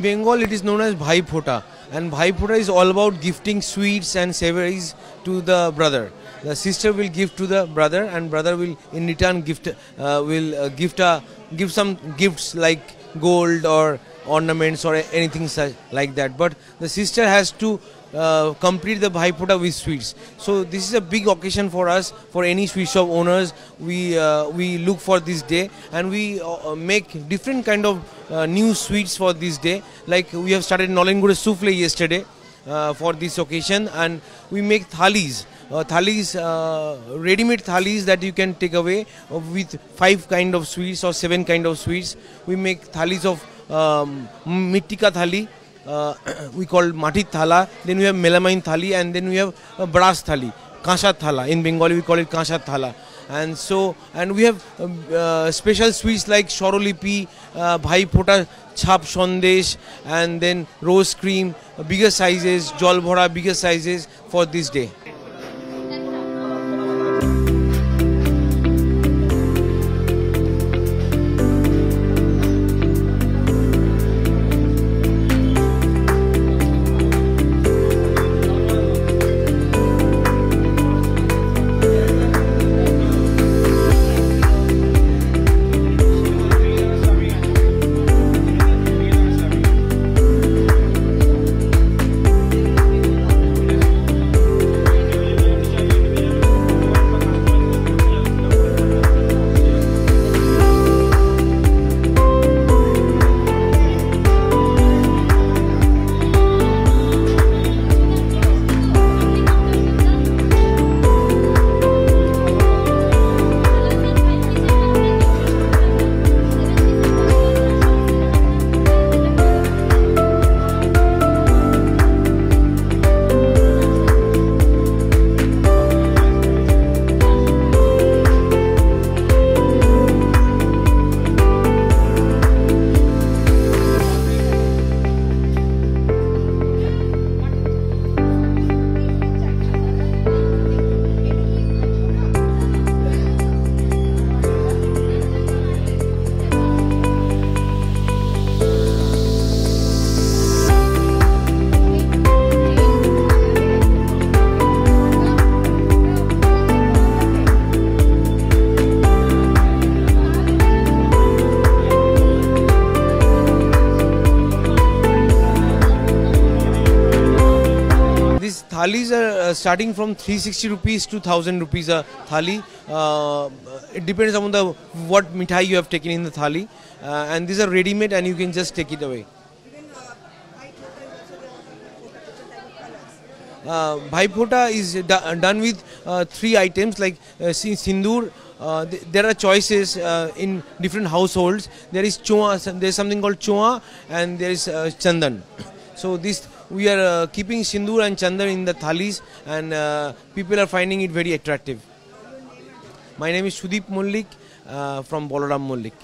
Bengal, it is known as Bhai Phota, and Bhai Phota is all about gifting sweets and savories to the brother. The sister will give to the brother, and brother will in return gift uh, will uh, gift a give some gifts like gold or ornaments or anything such like that. But the sister has to uh, complete the Bhai with sweets. So this is a big occasion for us, for any sweet shop owners. We uh, we look for this day and we uh, make different kind of uh, new sweets for this day. Like we have started Nolen Gur souffle yesterday uh, for this occasion and we make thalis. Uh, thalis, uh, ready-made thalis that you can take away uh, with five kind of sweets or seven kind of sweets. We make thalis of মিট্টিকা thali we call মাটির thala then we have melamine thali and then we have brass thali কাঁসার thala in Bengali we call it কাঁসার thala and so and we have special switch like swaralipi bhai Bhaiphota chhap sandesh and then rose cream bigger sizes jol bhora bigger sizes for this day thalis are uh, starting from 360 rupees to 1000 rupees a thali. Uh, it depends on the what mithai you have taken in the thali, uh, and these are ready made and you can just take it away. Uh, Bhai Phota is done with uh, three items like uh, sindoor. Uh, th- there are choices uh, in different households. There is choa, there is something called choa, and there is uh, chandan. So this we are uh, keeping sindoor and chandan in the thalis, and uh, people are finding it very attractive. My name is Sudeep Mullik uh, from Balaram Mullick.